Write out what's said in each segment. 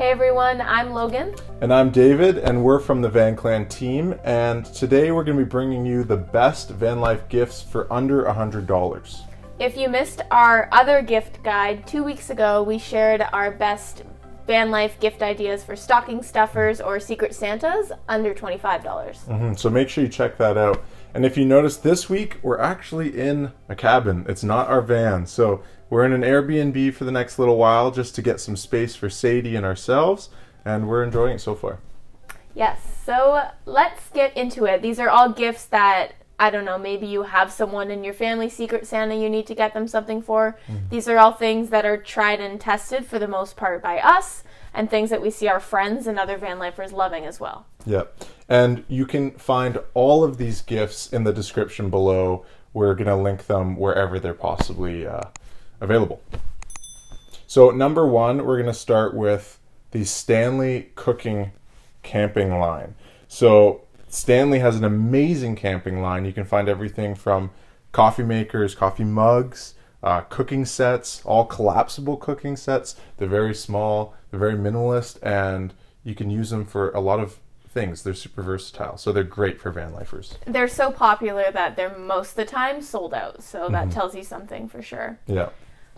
Hey everyone, I'm Logan. And I'm David, and we're from the Van Clan team. And today we're going to be bringing you the best van life gifts for under $100. If you missed our other gift guide two weeks ago, we shared our best van life gift ideas for stocking stuffers or secret Santas under $25. dollars hmm So make sure you check that out. And if you notice, this week we're actually in a cabin. It's not our van. So we're in an Airbnb for the next little while just to get some space for Sadie and ourselves. And we're enjoying it so far. Yes, so let's get into it. These are all gifts that I don't know, maybe you have someone in your family secret Santa you need to get them something for. These are all things that are tried and tested for the most part by us and things that we see our friends and other van lifers loving as well. Yep. And you can find all of these gifts in the description below. We're going to link them wherever they're possibly uh, available. So, number one, we're going to start with the Stanley Cooking Camping Line. So, Stanley has an amazing camping line. You can find everything from coffee makers, coffee mugs, uh, cooking sets, all collapsible cooking sets. They're very small, they're very minimalist, and you can use them for a lot of things. They're super versatile, so they're great for van lifers. They're so popular that they're most of the time sold out, so that tells you something for sure. Yeah.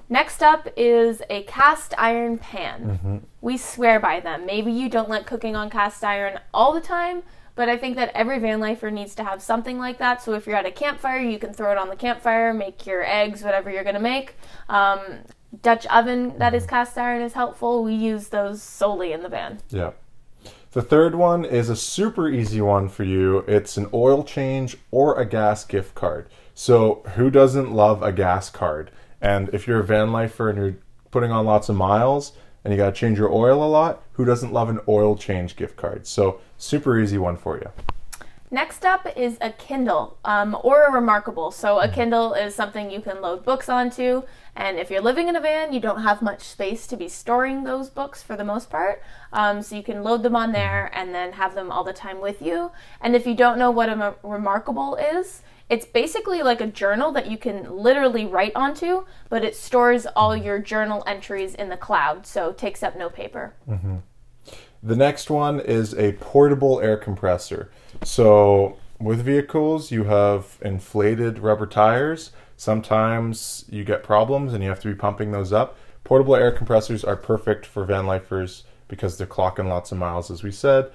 Next up is a cast iron pan. We swear by them. Maybe you don't like cooking on cast iron all the time, but I think that every van lifer needs to have something like that. So if you're at a campfire, you can throw it on the campfire, make your eggs, whatever you're going to make. Um, Dutch oven that is cast iron is helpful. We use those solely in the van. Yeah. The third one is a super easy one for you. It's an oil change or a gas gift card. So, who doesn't love a gas card? And if you're a van lifer and you're putting on lots of miles and you got to change your oil a lot, who doesn't love an oil change gift card? So, super easy one for you. Next up is a Kindle um, or a Remarkable. So, a Kindle is something you can load books onto. And if you're living in a van, you don't have much space to be storing those books for the most part. Um, so, you can load them on there and then have them all the time with you. And if you don't know what a Remarkable is, it's basically like a journal that you can literally write onto, but it stores all mm-hmm. your journal entries in the cloud. So, it takes up no paper. Mm-hmm. The next one is a portable air compressor. So, with vehicles, you have inflated rubber tires. Sometimes you get problems and you have to be pumping those up. Portable air compressors are perfect for van lifers because they're clocking lots of miles, as we said.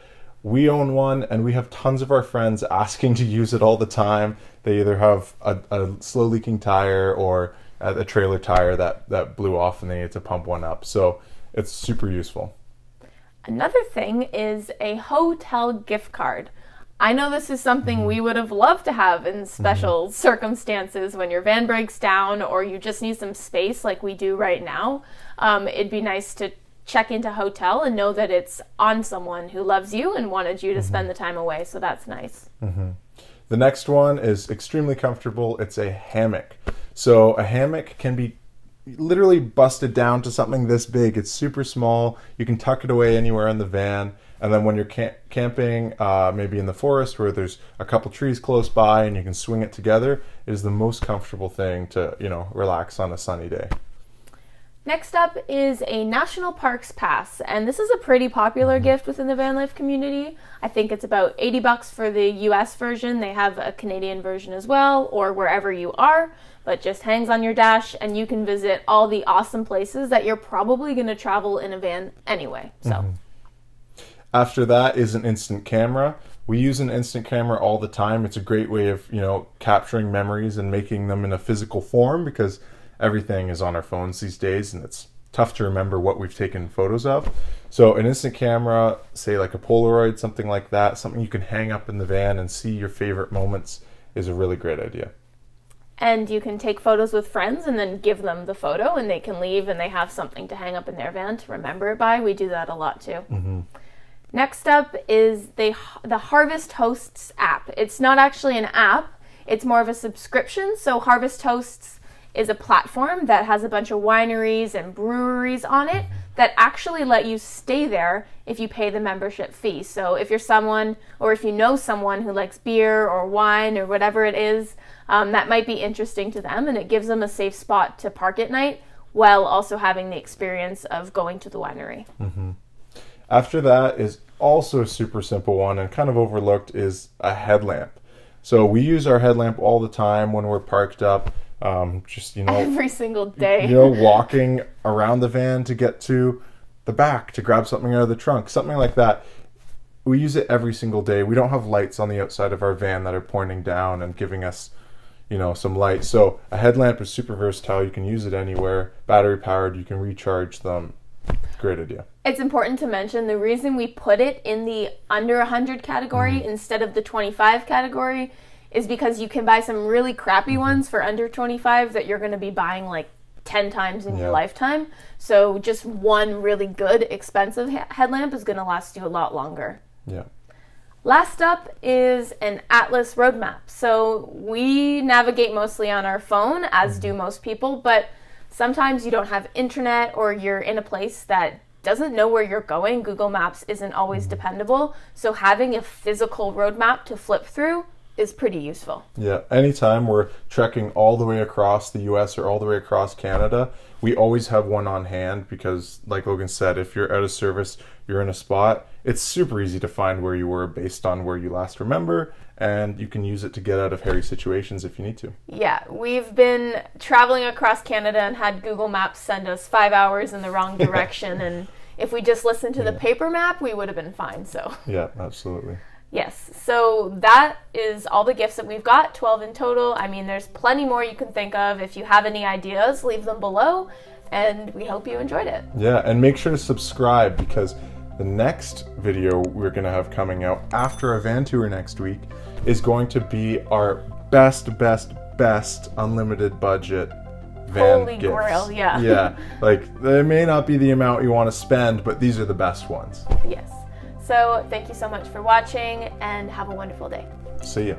We own one and we have tons of our friends asking to use it all the time. They either have a, a slow leaking tire or a a trailer tire that, that blew off and they need to pump one up. So, it's super useful. Another thing is a hotel gift card. I know this is something we mm-hmm. would have loved to have in mm-hmm. special circumstances when your van breaks down or you just need some space like we do right now. Um, it'd be nice to check into hotel and know that it's on someone who loves you and wanted you to spend the time away. So that's nice. The next one is extremely comfortable. It's a hammock. So a hammock can be literally busted down to something this big. It's super small. You can tuck it away anywhere in the van. And then when you're camp- camping, uh, maybe in the forest where there's a couple trees close by and you can swing it together, it is the most comfortable thing to, you know, relax on a sunny day. Next up is a National Parks Pass, and this is a pretty popular mm-hmm. gift within the van life community. I think it's about 80 bucks for the US version. They have a Canadian version as well, or wherever you are, but just hangs on your dash and you can visit all the awesome places that you're probably going to travel in a van anyway. So, mm-hmm. After that is an instant camera. We use an instant camera all the time. It's a great way of, you know, capturing memories and making them in a physical form because everything is on our phones these days and it's tough to remember what we've taken photos of. So an instant camera, say like a Polaroid, something like that, something you can hang up in the van and see your favorite moments is a really great idea. and you can take photos with friends and then give them the photo and they can leave and they have something to hang up in their van to remember it by. We do that a lot too. Mm-hmm. Next up is the the Harvest Hosts app. It's not actually an app; it's more of a subscription. So Harvest Hosts is a platform that has a bunch of wineries and breweries on it that actually let you stay there if you pay the membership fee. So if you're someone or if you know someone who likes beer or wine or whatever it is, um, that might be interesting to them, and it gives them a safe spot to park at night while also having the experience of going to the winery. After that is also a super simple one and kind of overlooked is a headlamp. So we use our headlamp all the time when we're parked up. Um, just you know, Every single day. you know, walking around the van to get to the back to grab something out of the trunk, something like that. We use it every single day. We don't have lights on the outside of our van that are pointing down and giving us, you know, some light. So a headlamp is super versatile. You can use it anywhere. Battery powered. You can recharge them. Great idea. It's important to mention the reason we put it in the under 100 category Mm-hmm. instead of the 25 category is because you can buy some really crappy Mm-hmm. ones for under 25 that you're going to be buying like 10 times in Yeah. your lifetime. So just one really good expensive he- headlamp is going to last you a lot longer. Yeah. Last up is an Atlas roadmap. So we navigate mostly on our phone, as do most people, but sometimes you don't have internet or you're in a place that doesn't know where you're going. Google Maps isn't always dependable. So having a physical roadmap to flip through is pretty useful. Yeah, anytime we're trekking all the way across the US or all the way across Canada, we always have one on hand because, like Logan said, if you're out of service, you're in a spot, it's super easy to find where you were based on where you last remember, and you can use it to get out of hairy situations if you need to. Yeah, we've been traveling across Canada and had Google Maps send us five hours in the wrong direction. and if we just listened to the paper map, we would have been fine. So. Yeah, absolutely. Yes, so that is all the gifts that we've got, 12 in total. I mean, there's plenty more you can think of. If you have any ideas, leave them below, and we hope you enjoyed it. Yeah, and make sure to subscribe because the next video we're going to have coming out after our van tour next week is going to be our best, best, best unlimited budget van Holy gifts. grail, yeah. yeah, like they may not be the amount you want to spend, but these are the best ones. Yes. So, thank you so much for watching, and have a wonderful day. See ya.